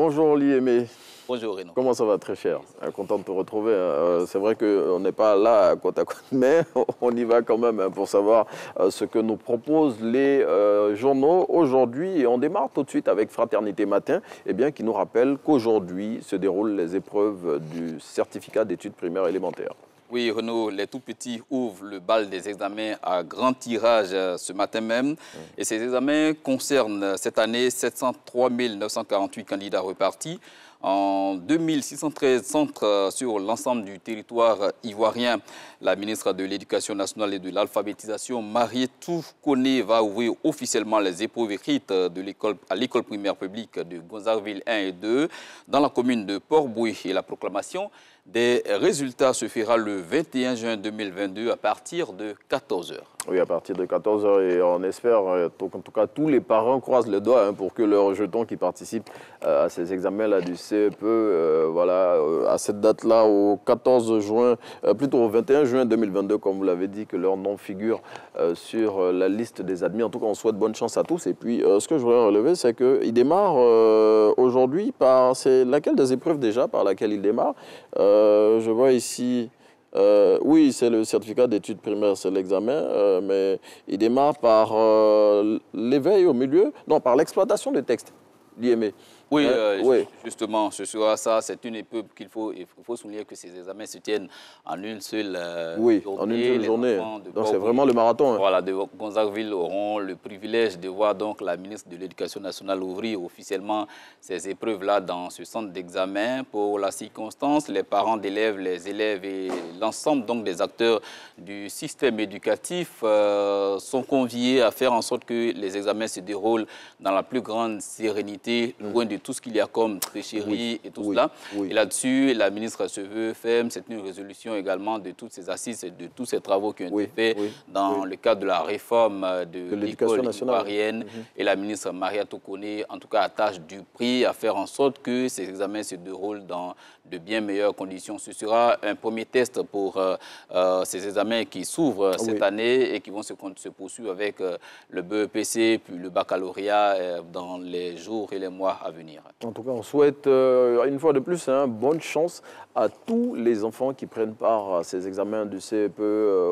Bonjour Liémé. Bonjour Renaud. Comment ça va très cher? Euh, Content de te retrouver. Hein. Euh, c'est vrai qu'on n'est pas là côte à côte, mais on y va quand même hein, pour savoir euh, ce que nous proposent les journaux aujourd'hui. Et on démarre tout de suite avec Fraternité Matin, eh bien, qui nous rappelle qu'aujourd'hui se déroulent les épreuves du certificat d'études primaires élémentaires. Oui, Renaud, les tout petits ouvrent le bal des examens à grand tirage ce matin même. Et ces examens concernent cette année 703 948 candidats repartis en 2613 centres euh, sur l'ensemble du territoire ivoirien. La ministre de l'Éducation nationale et de l'alphabétisation, Marietou Kone, va ouvrir officiellement les épreuves écrites de à l'école primaire publique de Gonzarville 1 et 2 dans la commune de Port-Bouy. Et la proclamation des résultats se fera le 21 juin 2022 à partir de 14h. Oui, à partir de 14h et on espère, euh, en tout cas tous les parents croisent les doigts hein, pour que leurs jetons qui participent euh, à ces examens-là du CEP, euh, voilà, à cette date-là, au 14 juin, plutôt au 21 juin 2022, comme vous l'avez dit, que leur nom figure sur la liste des admis. En tout cas, on souhaite bonne chance à tous. Et puis, ce que je voudrais relever, c'est qu'il démarre aujourd'hui par, c'est laquelle des épreuves déjà par laquelle il démarre euh, je vois ici, euh, oui, c'est le certificat d'études primaires, c'est l'examen, euh, mais il démarre par l'éveil au milieu, non, par l'exploitation des textes, l'IME. Oui, hein? euh, justement, ce sera ça. C'est une épreuve qu'il faut, il faut souligner que ces examens se tiennent en une seule euh, oui, journée. en une seule journée. Donc c'est vraiment le marathon. Hein. Voilà, de Gonzagueville auront le privilège de voir donc la ministre de l'Éducation nationale ouvrir officiellement ces épreuves-là dans ce centre d'examen. Pour la circonstance, les parents d'élèves, les élèves et l'ensemble donc des acteurs du système éducatif euh, sont conviés à faire en sorte que les examens se déroulent dans la plus grande sérénité, loin de tout ce qu'il y a comme tricherie et tout cela. Et là-dessus, la ministre se veut ferme. C'est une résolution également de toutes ces assises et de tous ces travaux qui ont été faits dans le cadre de la réforme de, l'école ivoirienne. Mhm. Et la ministre Maria Tokone, en tout cas, attache du prix à faire en sorte que ces examens se déroulent dans de bien meilleures conditions. Ce sera un premier test pour euh, euh, ces examens qui s'ouvrent cette année et qui vont se, se poursuivre avec euh, le BEPC puis le baccalauréat dans les jours et les mois à venir. En tout cas, on souhaite une fois de plus hein, bonne chance à tous les enfants qui prennent part à ces examens du CEPE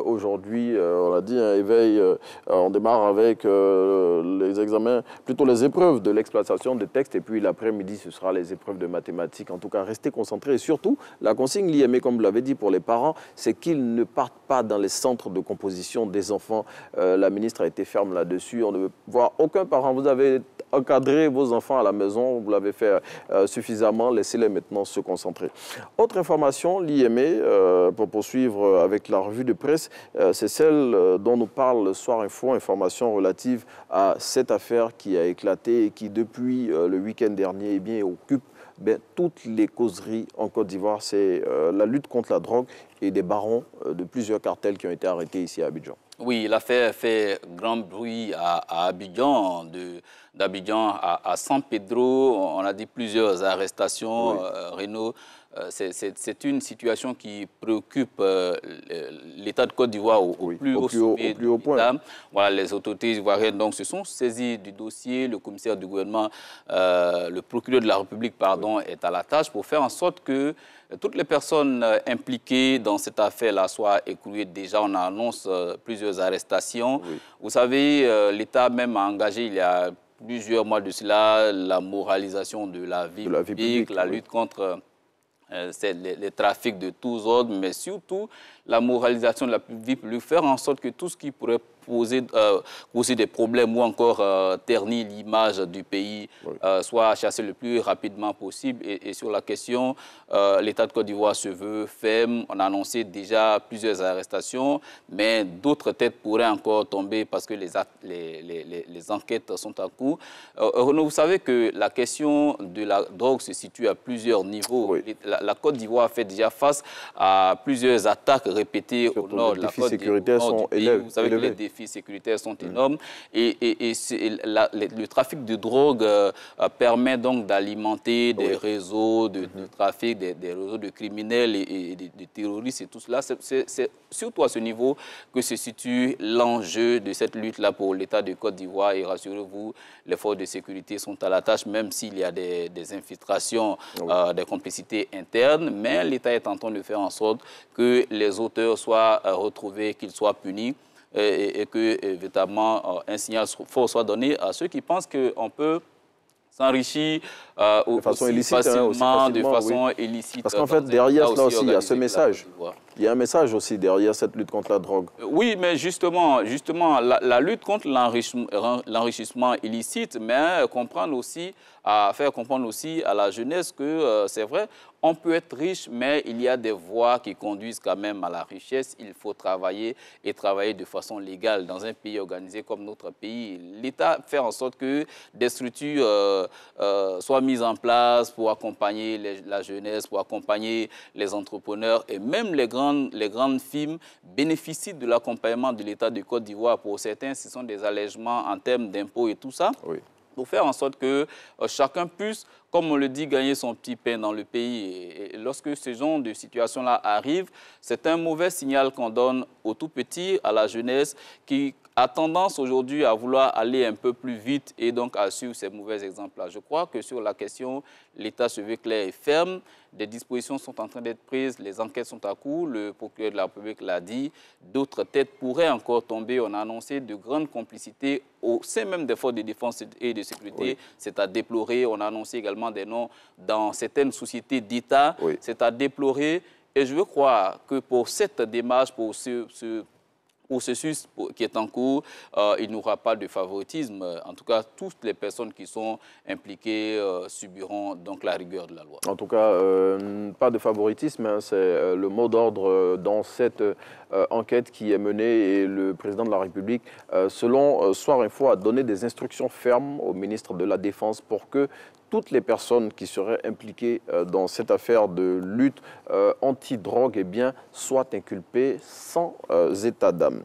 aujourd'hui. on l'a dit, un éveil, on démarre avec les examens, plutôt les épreuves de l'exploitation des textes et puis l'après-midi, ce sera les épreuves de mathématiques. En tout cas, restez concentrés et surtout, la consigne l'IME, comme vous l'avez dit pour les parents, c'est qu'ils ne partent pas dans les centres de composition des enfants. Euh, la ministre a été ferme là-dessus. On ne veut voir aucun parent. Vous avez encadré vos enfants à la maison, vous l'avez fait euh, suffisamment, laissez-les maintenant se concentrer. Autre information, l'IME, euh, pour poursuivre avec la revue de presse, c'est celle dont nous parle le Soir Info, information relative à cette affaire qui a éclaté et qui, depuis le week-end dernier, eh bien, occupe ben, toutes les causeries en Côte d'Ivoire, c'est euh, la lutte contre la drogue et des barons euh, de plusieurs cartels qui ont été arrêtés ici à Abidjan. Oui, l'affaire fait grand bruit à, Abidjan, d'Abidjan à, San Pedro. On a dit plusieurs arrestations, euh, Renault. Euh, c'est une situation qui préoccupe euh, l'État de Côte d'Ivoire au, plus haut, point. Voilà, les autorités ivoiriennes donc, se sont saisies du dossier. Le commissaire du gouvernement, euh, le procureur de la République, pardon, est à la tâche pour faire en sorte que toutes les personnes impliquées dans cette affaire-là soient écrouées. Déjà, on annonce plusieurs arrestations. Vous savez, l'État même a engagé il y a plusieurs mois de cela la moralisation de la vie, publique, la lutte contre euh, c'est les, trafics de tous ordres, mais surtout la moralisation de la vie publique, faire en sorte que tout ce qui pourrait poser, euh, poser des problèmes ou encore euh, ternir l'image du pays soit chassé le plus rapidement possible. Et, sur la question, l'État de Côte d'Ivoire se veut ferme. On a annoncé déjà plusieurs arrestations, mais d'autres têtes pourraient encore tomber parce que les, les, les, enquêtes sont en cours. Renaud, vous savez que la question de la drogue se situe à plusieurs niveaux la, Côte d'Ivoire fait déjà face à plusieurs attaques répétées au nord de la Côte élevés. Vous savez que les défis sécuritaires sont mm. énormes et, et, le trafic de drogue euh, permet donc d'alimenter des réseaux de, mm-hmm. trafic, des, réseaux de criminels et, de, terroristes et tout cela. C'est surtout à ce niveau que se situe l'enjeu de cette lutte-là pour l'État de Côte d'Ivoire. Et rassurez-vous, les forces de sécurité sont à la tâche, même s'il y a des, infiltrations, euh, des complicités internes. Mais l'État est en train de faire en sorte que les auteurs soient euh, retrouvés, qu'ils soient punis. Et, et que, évidemment, un signal fort soit donné à ceux qui pensent qu'on peut s'enrichir euh, de façon illicite, hein, facilement, de façon illicite. Parce qu'en fait, derrière cela aussi, il y a ce message. Il y a un message aussi derrière cette lutte contre la drogue. Euh, oui, mais justement, justement la, lutte contre l'enrichissement illicite, mais comprendre aussi, à faire comprendre aussi à la jeunesse que euh, c'est vrai, on peut être riche, mais il y a des voies qui conduisent quand même à la richesse. Il faut travailler et travailler de façon légale dans un pays organisé comme notre pays. L'État fait en sorte que des structures euh, soient mises en place pour accompagner la jeunesse, pour accompagner les entrepreneurs et même les grands les grandes firmes bénéficient de l'accompagnement de l'État de Côte d'Ivoire. Pour certains, ce sont des allègements en termes d'impôts et tout ça. Pour faire en sorte que euh, chacun puisse, comme on le dit, gagner son petit pain dans le pays. Et, lorsque ce genre de situation-là arrive, c'est un mauvais signal qu'on donne aux tout petits, à la jeunesse, qui a tendance aujourd'hui à vouloir aller un peu plus vite et donc à suivre ces mauvais exemples-là. Je crois que sur la question, l'État se veut clair et ferme. Des dispositions sont en train d'être prises, les enquêtes sont à court, le procureur de la République l'a dit. D'autres têtes pourraient encore tomber. On a annoncé de grandes complicités au sein même des forces de défense et de sécurité. C'est à déplorer. On a annoncé également des noms dans certaines sociétés d'État. C'est à déplorer. Et je veux croire que pour cette démarche, pour ce, ce processus qui est en cours, euh, il n'y aura pas de favoritisme. En tout cas, toutes les personnes qui sont impliquées euh, subiront donc la rigueur de la loi. En tout cas, euh, pas de favoritisme, hein. c'est le mot d'ordre dans cette enquête qui est menée et le président de la République, selon Soir Info, a donné des instructions fermes au ministre de la Défense pour que toutes les personnes qui seraient impliquées euh, dans cette affaire de lutte euh, anti-drogue eh bien, soient inculpées sans euh, état d'âme.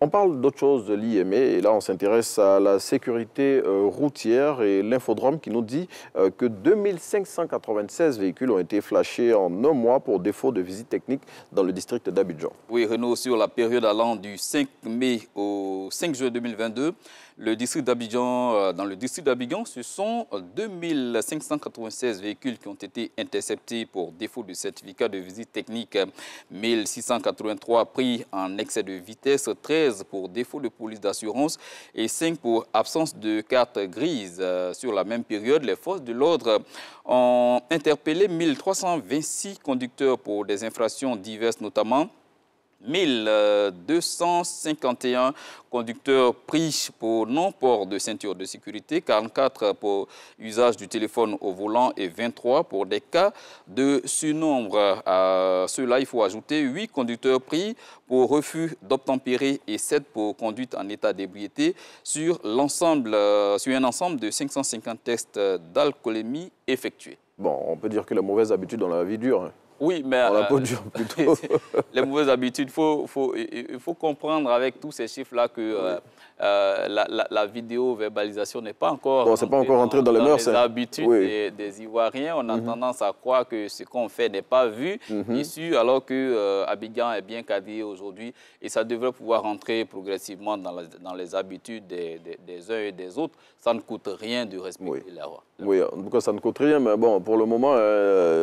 On parle d'autre chose de l'IME et là on s'intéresse à la sécurité routière et l'infodrome qui nous dit que 2596 véhicules ont été flashés en un mois pour défaut de visite technique dans le district d'Abidjan. Oui, Renault, sur la période allant du 5 mai au 5 juin 2022, le district d'Abidjan, euh, dans le district d'Abidjan, ce sont 2596 véhicules qui ont été interceptés pour défaut de certificat de visite technique, 1683 pris en excès de vitesse, 13 pour défaut de police d'assurance et 5 pour absence de carte grise. Euh, sur la même période, les forces de l'ordre ont interpellé 1326 conducteurs pour des infractions diverses, notamment 1251 conducteurs pris pour non-port de ceinture de sécurité, 44 pour usage du téléphone au volant et 23 pour des cas de surnombre. À cela, il faut ajouter 8 conducteurs pris pour refus d'obtempérer et 7 pour conduite en état d'ébriété sur, l'ensemble, sur un ensemble de 550 tests d'alcoolémie effectués. Bon, on peut dire que la mauvaise habitude dans la vie dure. Hein. Oui, mais euh, les mauvaises habitudes, faut, faut, il faut comprendre avec tous ces chiffres-là que euh, euh, la, la, vidéo-verbalisation n'est pas encore, bon, pas encore entré dans, les mœurs. Les habitudes des, Ivoiriens, on a mhm. tendance à croire que ce qu'on fait n'est pas vu mhm. ici, alors que Abidjan est bien cadré aujourd'hui et ça devrait pouvoir entrer progressivement dans, dans les habitudes des, des, uns et des autres. Ça ne coûte rien de respecter la loi. Oui, en tout cas, ça ne coûte rien, mais bon, pour le moment,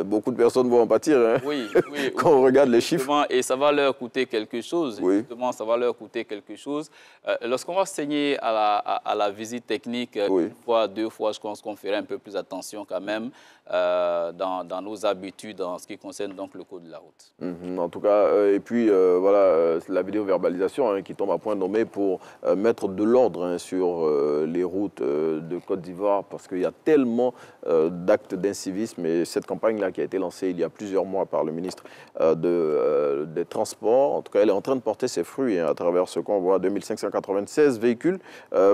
beaucoup de personnes vont en pâtir. Hein. Oui, oui. Quand on regarde les chiffres. Et ça va leur coûter quelque chose. Oui. Justement, ça va leur coûter quelque chose. Euh, lorsqu'on va saigner à la, à, la, visite technique, euh, une fois, deux fois, je pense qu'on ferait un peu plus attention quand même euh, dans, dans, nos habitudes en ce qui concerne donc le code de la route. Mhm. en tout cas, et puis voilà, la vidéo-verbalisation hein, qui tombe à point nommé pour mettre de l'ordre hein, sur les routes de Côte d'Ivoire parce qu'il y a tellement tellement d'actes d'incivisme. Et cette campagne-là qui a été lancée il y a plusieurs mois par le ministre de, des Transports, en tout cas, elle est en train de porter ses fruits hein, à travers ce qu'on voit 2596 véhicules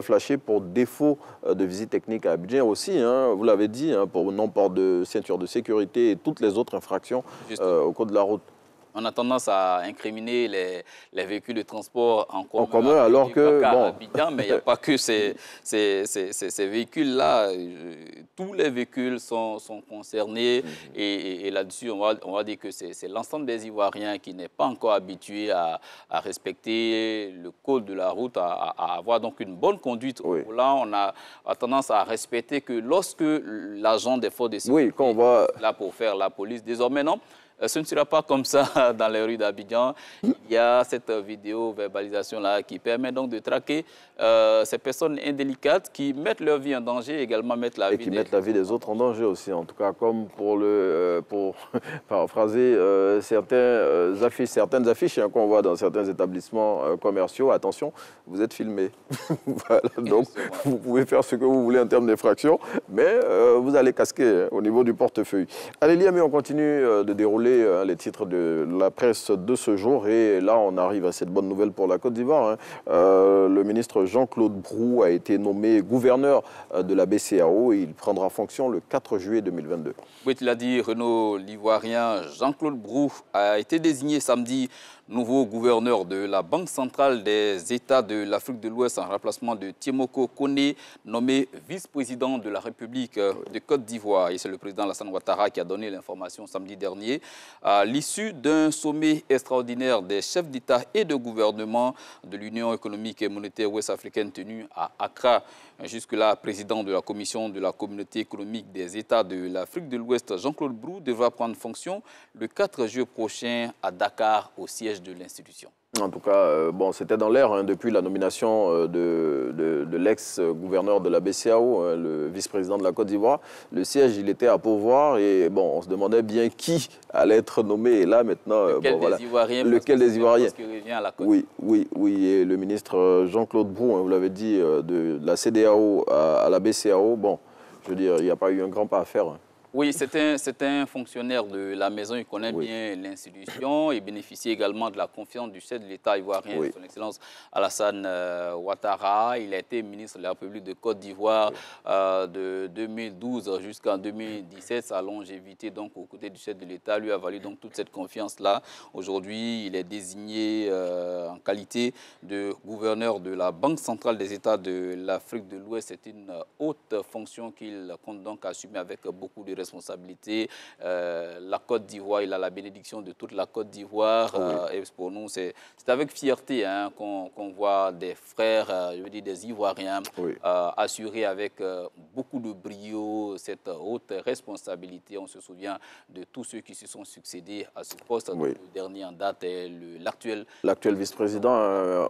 flashés pour défaut de visite technique à Abidjan aussi. Hein, vous l'avez dit, hein, pour non-port de ceinture de sécurité et toutes les autres infractions au cours de la route on a tendance à incriminer les, véhicules de transport en commun, en commun alors que bon. mais il n'y a pas que ces, ces, véhicules-là. Tous les véhicules sont, concernés mhm. et, là-dessus, on va, on va, dire que c'est l'ensemble des Ivoiriens qui n'est pas encore habitué à, respecter le code de la route, à, avoir donc une bonne conduite. Là, on a, tendance à respecter que lorsque l'agent des forces de sécurité oui, va... est là pour faire la police, désormais non. Euh, ce ne sera pas comme ça dans les rues d'Abidjan. Il y a cette vidéo verbalisation-là qui permet donc de traquer euh, ces personnes indélicates qui mettent leur vie en danger et également mettent la et vie qui mettent la vie des autres en danger aussi. En tout cas, comme pour, le, euh, pour paraphraser certains, affiches, certaines affiches hein, qu'on voit dans certains établissements commerciaux, attention, vous êtes filmé. donc, vous pouvez faire ce que vous voulez en termes d'infraction, mais vous allez casquer hein, au niveau du portefeuille. Allez, Liam, on continue de dérouler euh, les titres de la presse de ce jour. Et là, on arrive à cette bonne nouvelle pour la Côte d'Ivoire. Hein. Euh, le ministre Jean-Claude Brou a été nommé gouverneur euh, de la BCAO et il prendra fonction le 4 juillet 2022. Oui, tu l'as dit, Renaud, l'Ivoirien Jean-Claude Brou a été désigné samedi nouveau gouverneur de la Banque centrale des États de l'Afrique de l'Ouest en remplacement de Tiemoko Kone, nommé vice-président de la République de Côte d'Ivoire. Et c'est le président Alassane Ouattara qui a donné l'information samedi dernier à l'issue d'un sommet extraordinaire des chefs d'État et de gouvernement de l'Union économique et monétaire ouest-africaine tenu à Accra. Jusque-là, président de la commission de la communauté économique des États de l'Afrique de l'Ouest, Jean-Claude Brou, devra prendre fonction le 4 juillet prochain à Dakar, au siège de l'institution. En tout cas, euh, bon, c'était dans l'air hein, depuis la nomination euh, de, de, l'ex-gouverneur de la BCAO, hein, le vice-président de la Côte d'Ivoire. Le siège, il était à pourvoir et bon, on se demandait bien qui allait être nommé. Et là, maintenant, euh, lequel bon, des Ivoiriens Lequel des Ivoiriens à la Côte. Oui, oui, oui. Et le ministre Jean-Claude Brou, hein, vous l'avez dit, de, la CDAO à, à, la BCAO, bon, je veux dire, il n'y a pas eu un grand pas à faire. Oui, c'est un, un, fonctionnaire de la maison, il connaît bien l'institution, il bénéficie également de la confiance du chef de l'État ivoirien, son Excellence Alassane euh, Ouattara. Il a été ministre de la République de Côte d'Ivoire euh, de 2012 jusqu'en 2017. Sa longévité donc aux côtés du chef de l'État lui a valu donc toute cette confiance-là. Aujourd'hui, il est désigné euh, en qualité de gouverneur de la Banque centrale des États de l'Afrique de l'Ouest. C'est une haute fonction qu'il compte donc assumer avec beaucoup de responsabilité. Euh, la Côte d'Ivoire, il a la bénédiction de toute la Côte d'Ivoire. Euh, et pour nous, c'est avec fierté hein, qu'on voit des frères, euh, je veux dire des Ivoiriens, assurer avec beaucoup de brio cette haute responsabilité. On se souvient de tous ceux qui se sont succédés à ce poste. Le dernier en date est l'actuel. L'actuel vice-président.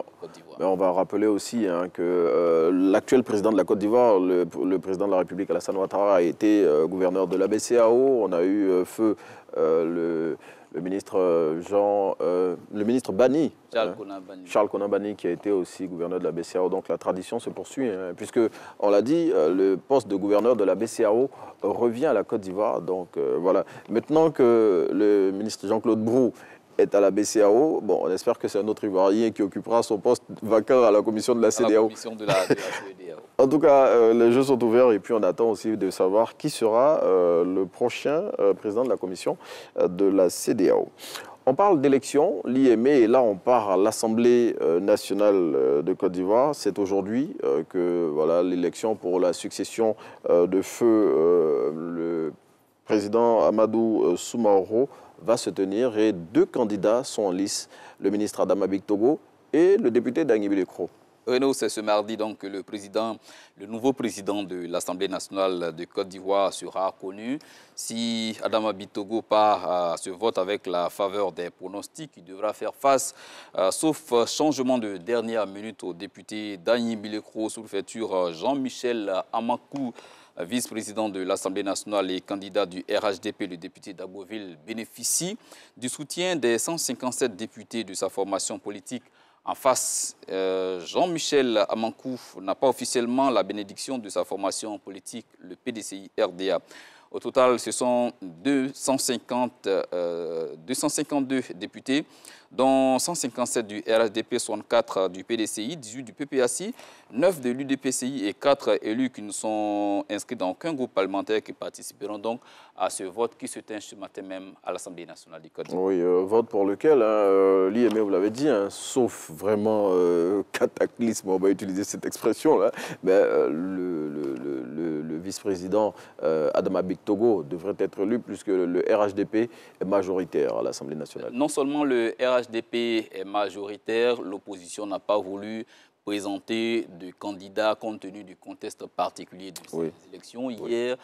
on va rappeler aussi hein, que l'actuel président de la Côte d'Ivoire, le, le, président de la République, Alassane Ouattara, a été gouverneur de la BCAO, on a eu euh, feu euh, le, ministre euh, Jean, le ministre Bani, Charles Konabani, qui a été aussi gouverneur de la BCAO. Donc la tradition se poursuit, hein, puisque on l'a dit, le poste de gouverneur de la BCAO revient à la Côte d'Ivoire. Donc voilà. Maintenant que le ministre Jean-Claude Brou est à la BCAO. Bon, on espère que c'est un autre Ivoirien qui occupera son poste vacant à la commission de la CDAO. en tout cas, euh, les jeux sont ouverts et puis on attend aussi de savoir qui sera euh, le prochain euh, président de la commission de la CDAO. On parle d'élections, l'IME, et là on part à l'Assemblée nationale de Côte d'Ivoire. C'est aujourd'hui que voilà l'élection pour la succession de feu le président Amadou Soumaoro va se tenir et deux candidats sont en lice, le ministre Adama Togo et le député Dagny Bilekro. Renaud, c'est ce mardi donc que le président, le nouveau président de l'Assemblée nationale de Côte d'Ivoire sera connu. Si Adama Bitogo part à ce vote avec la faveur des pronostics, il devra faire face, euh, sauf changement de dernière minute, au député Dany Bilekro sous le Jean-Michel Amakou vice-président de l'Assemblée nationale et candidat du RHDP, le député d'Aboville, bénéficie du soutien des 157 députés de sa formation politique En face, euh, Jean-Michel Amankou n'a pas officiellement la bénédiction de sa formation politique, le PDCI RDA. Au total, ce sont 250, 252 députés dont 157 du RSDP, 64 du PDCI, 18 du PPACI, 9 de l'UDPCI et 4 élus qui ne sont inscrits dans aucun groupe parlementaire qui participeront donc à ce vote qui se tient ce matin même à l'Assemblée nationale du Code. Oui, euh, vote pour lequel, hein, euh, l'IME, vous l'avez dit, hein, sauf vraiment euh, cataclysme, on va utiliser cette expression-là, mais le, vice-président Adama Togo devrait être élu puisque le RHDP est majoritaire à l'Assemblée nationale. Non seulement le RHDP est majoritaire, l'opposition n'a pas voulu présenter de candidats compte tenu du contexte particulier de ces élections. Hier,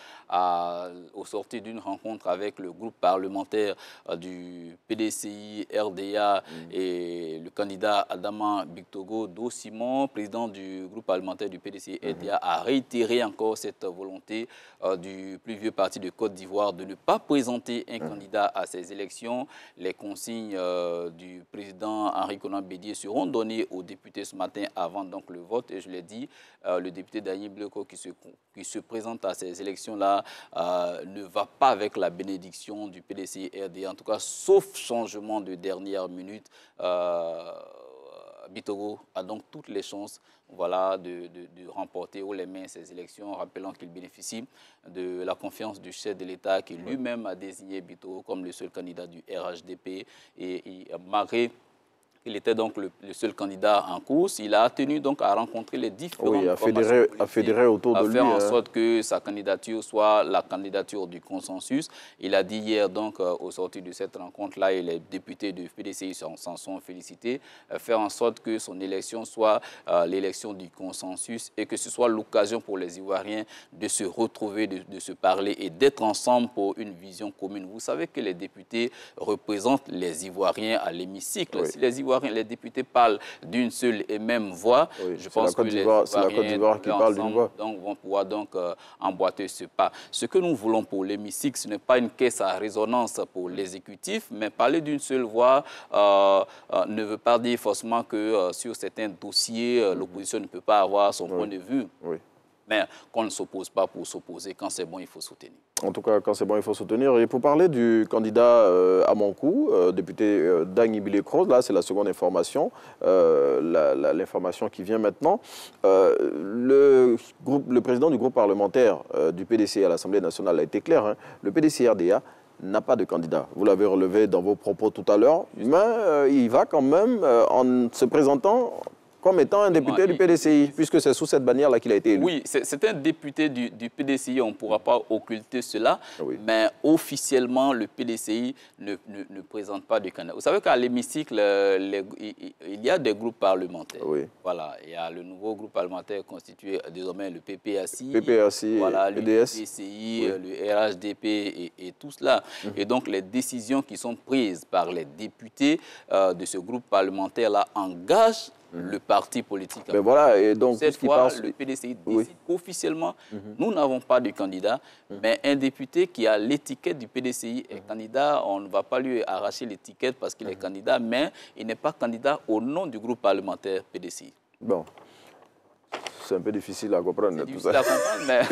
au sortir d'une rencontre avec le groupe parlementaire euh, du PDCI, RDA mm. et le candidat Adama Bictogo, Simon, président du groupe parlementaire du PDCI, mm-hmm. RDA, a réitéré encore cette volonté euh, du plus vieux parti de Côte d'Ivoire de ne pas présenter un mm. candidat à ces élections. Les consignes euh, du président Henri Conan Bédier seront données aux députés ce matin avant donc le vote. Et je l'ai dit, euh, le député Daniel Bleco qui se, qui se présente à ces élections-là euh, ne va pas avec la bénédiction du PDC RD. En tout cas, sauf changement de dernière minute, euh, Bitogo a donc toutes les chances voilà, de, remporter haut les mains ces élections, rappelant qu'il bénéficie de la confiance du chef de l'État qui lui-même a désigné Bitogo comme le seul candidat du RHDP. Et, et malgré il était donc le, seul candidat en course. Il a tenu donc à rencontrer les différents oui, à fédérer, à fédérer autour de lui. À faire en hein. sorte que sa candidature soit la candidature du consensus. Il a dit hier donc euh, au sortir de cette rencontre-là, et les députés du PDCI s'en sont félicités, euh, faire en sorte que son élection soit euh, l'élection du consensus et que ce soit l'occasion pour les Ivoiriens de se retrouver, de, se parler et d'être ensemble pour une vision commune. Vous savez que les députés représentent les Ivoiriens à l'hémicycle. Si les les députés parlent d'une seule et même voix. je pense que les Ivoiriens qui parle d'une voix. Donc, vont pouvoir donc euh, emboîter ce pas. Ce que nous voulons pour l'hémicycle, ce n'est pas une caisse à résonance pour l'exécutif, mais parler d'une seule voix euh, euh, ne veut pas dire forcément que sur certains dossiers, l'opposition ne peut pas avoir son point de vue. Oui mais qu'on ne s'oppose pas pour s'opposer. Quand c'est bon, il faut soutenir. En tout cas, quand c'est bon, il faut soutenir. Et pour parler du candidat euh, à mon coup, euh, député euh, Dagny là, c'est la seconde information, euh, l'information qui vient maintenant. le, groupe, le président du groupe parlementaire du PDC à l'Assemblée nationale a été clair. Hein. le PDC-RDA n'a pas de candidat. Vous l'avez relevé dans vos propos tout à l'heure, mais il va quand même, en se présentant comme étant un député du PDCI, puisque c'est sous cette bannière-là qu'il a été élu. Oui, c'est un député du, PDCI, on ne pourra pas occulter cela, ah mais officiellement, le PDCI ne, ne, présente pas de candidat. Vous savez qu'à l'hémicycle, euh, il y a des groupes parlementaires. Oui. Voilà, il y a le nouveau groupe parlementaire constitué désormais le PPACI, PPACI voilà, le PDCI, le RHDP et, tout cela. Mhm. Et donc, les décisions qui sont prises par les députés euh, de ce groupe parlementaire-là engagent le parti politique. Mais voilà, et donc, Cette fois, le PDCI décide qu'officiellement, mhm. nous n'avons pas de candidat, mhm. mais un député qui a l'étiquette du PDCI est candidat. On ne va pas lui arracher l'étiquette parce qu'il est mhm. candidat, mais il n'est pas candidat au nom du groupe parlementaire PDCI. Bon c'est un peu difficile à comprendre. tout ça. à comprendre, mais...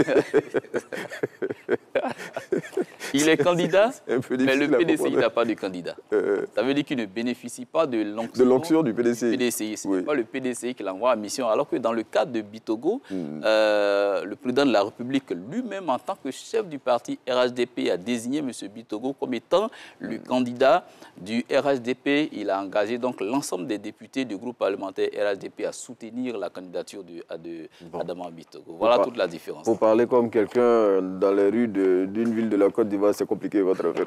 il est candidat, mais le PDCI n'a pas de candidat. Euh, ça veut dire qu'il ne bénéficie pas de l'onction du PDCI. PDCI. Ce n'est pas le PDCI qui l'envoie en mission. Alors que dans le cadre de Bitogo, hmm. euh, le président de la République lui-même, en tant que chef du parti RHDP, a désigné M. Bitogo comme étant le hmm. candidat du RHDP. Il a engagé donc l'ensemble des députés du groupe parlementaire RHDP à soutenir la candidature de, de Adama Bitogo. Voilà toute la différence. Pour parler comme quelqu'un dans les rues d'une ville de la Côte d'Ivoire, c'est compliqué votre affaire.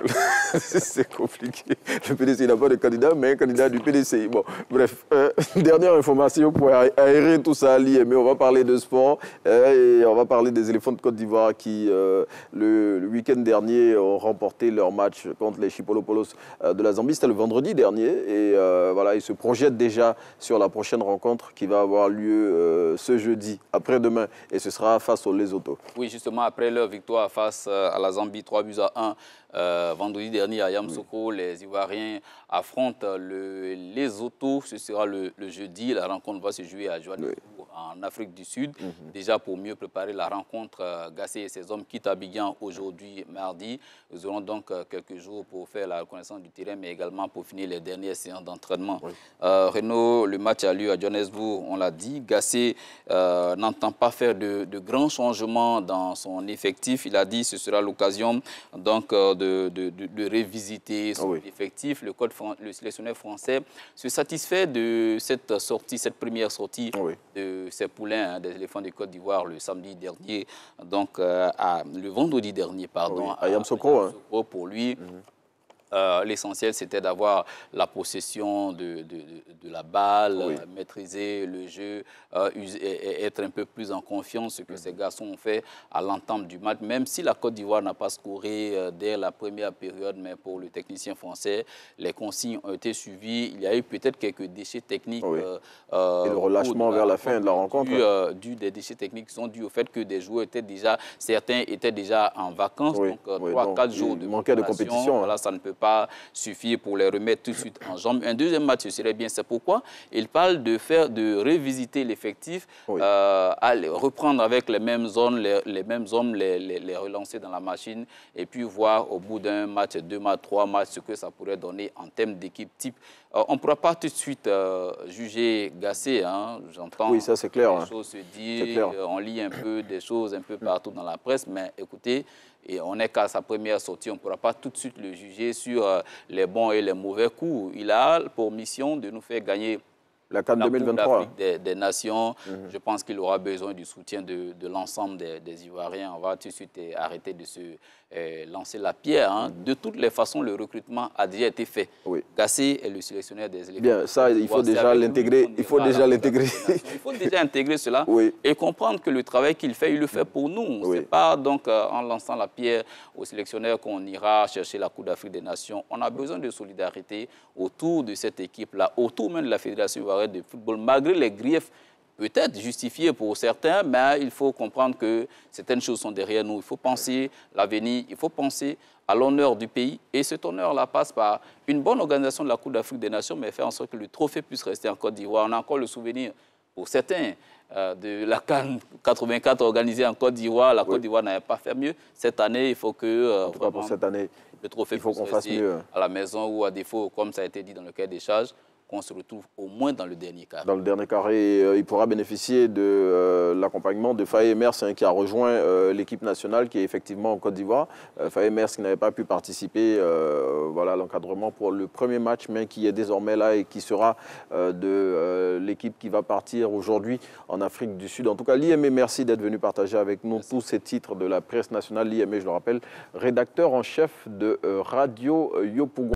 c'est compliqué. Le PDC n'a pas de candidat, mais un candidat du PDC. Bon, bref, euh, dernière information pour aérer tout ça, mais on va parler de sport euh, et on va parler des éléphants de Côte d'Ivoire qui, euh, le, le week-end dernier, ont remporté leur match contre les Chipolopolos de la Zambie. C'était le vendredi dernier et voilà, ils se projettent déjà sur la prochaine rencontre qui va avoir lieu ce jeudi après-demain, et ce sera face aux Lesotho. Oui, justement, après leur victoire face à la Zambie, 3 buts à 1, euh, vendredi dernier à Yamsoko, les Ivoiriens affrontent le, les autos. Ce sera le, jeudi. La rencontre va se jouer à Johannesburg, en Afrique du Sud. Mhm. Déjà pour mieux préparer la rencontre, euh, Gassé et ses hommes quittent Abidjan aujourd'hui, mardi. Nous aurons donc euh, quelques jours pour faire la reconnaissance du terrain, mais également pour finir les dernières séances d'entraînement. Renault, le match a lieu à Johannesburg, on l'a dit. Gassé n'entend pas faire de, de, grands changements dans son effectif. Il a dit que ce sera l'occasion donc de, révisiter son effectif. Le, code, le sélectionneur français se satisfait de cette sortie, cette première sortie de ses poulains, hein, des éléphants de Côte d'Ivoire le samedi dernier, donc euh, à, le vendredi dernier, pardon. À Yamsokro. Hein. Pour lui, mhm. Euh, l'essentiel, c'était d'avoir la possession de, de, la balle, maîtriser le jeu, euh, et, être un peu plus en confiance, ce que ces garçons ont fait à l'entente du match, même si la Côte d'Ivoire n'a pas scoré euh, dès la première période, mais pour le technicien français, les consignes ont été suivies. Il y a eu peut-être quelques déchets techniques. et le relâchement vers la fin de la rencontre. Dû, des déchets techniques qui sont dus au fait que des joueurs étaient déjà, certains étaient déjà en vacances, donc 3-4 jours de de compétition. Voilà, ça ne peut pas suffire pour les remettre tout de suite en jambes. Un deuxième match, ce serait bien. C'est pourquoi il parle de faire, de révisiter l'effectif, euh, reprendre avec les mêmes zones, les, mêmes hommes, les, les, relancer dans la machine et puis voir au bout d'un match, deux matchs, trois matchs, ce que ça pourrait donner en termes d'équipe type. Euh, on ne pourra pas tout de suite euh, juger Gassé, hein, j'entends. Oui, ça c'est clair. Les choses se dire, on lit un peu des choses un peu partout dans la presse, mais écoutez, et on n'est qu'à sa première sortie, on ne pourra pas tout de suite le juger sur euh, les bons et les mauvais coups. Il a pour mission de nous faire gagner la CAN 2023. Des, des, nations. Mhm. Je pense qu'il aura besoin du soutien de, l'ensemble des, Ivoiriens. On va tout de suite eh, arrêter de se eh, lancer la pierre. Hein. Mhm. De toutes les façons, le recrutement a déjà été fait. Oui. Gassé est le sélectionneur des élections. Bien, ça, il faut déjà l'intégrer. Il faut déjà l'intégrer. Il faut déjà intégrer cela et comprendre que le travail qu'il fait, il le fait pour nous. Ce n'est pas donc euh, en lançant la pierre au sélectionneur qu'on ira chercher la Coupe d'Afrique des Nations. On a besoin de solidarité autour de cette équipe-là, autour même de la Fédération ivoirienne de football, malgré les griefs peut-être justifiés pour certains, mais il faut comprendre que certaines choses sont derrière nous. Il faut penser l'avenir, il faut penser à l'honneur du pays. Et cet honneur-là passe par une bonne organisation de la Coupe d'Afrique des Nations, mais faire en sorte que le trophée puisse rester en Côte d'Ivoire. On a encore le souvenir, pour certains, euh, de la Cannes 84 organisée en Côte d'Ivoire. La Côte d'Ivoire n'avait pas fait mieux. Cette année, il faut que euh, pour cette année, le trophée il faut qu'on fasse mieux. à la maison ou à défaut, comme ça a été dit dans le cas des charges, qu'on se retrouve au moins dans le dernier carré. Dans le dernier carré, euh, il pourra bénéficier de euh, l'accompagnement de Faye Mers hein, qui a rejoint euh, l'équipe nationale qui est effectivement en Côte d'Ivoire. Faye Mers qui n'avait pas pu participer voilà, à l'encadrement pour le premier match, mais qui est désormais là et qui sera de l'équipe qui va partir aujourd'hui en Afrique du Sud. En tout cas, l'IME, merci d'être venu partager avec nous tous ces titres de la presse nationale. L'IME, je le rappelle, rédacteur en chef de Radio Yopougon.